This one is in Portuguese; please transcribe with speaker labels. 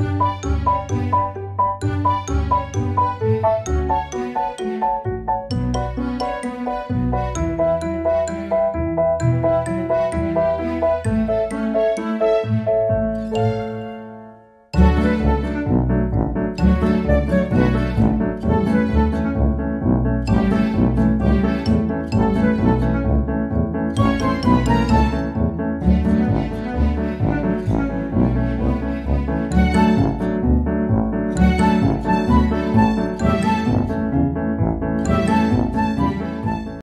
Speaker 1: Música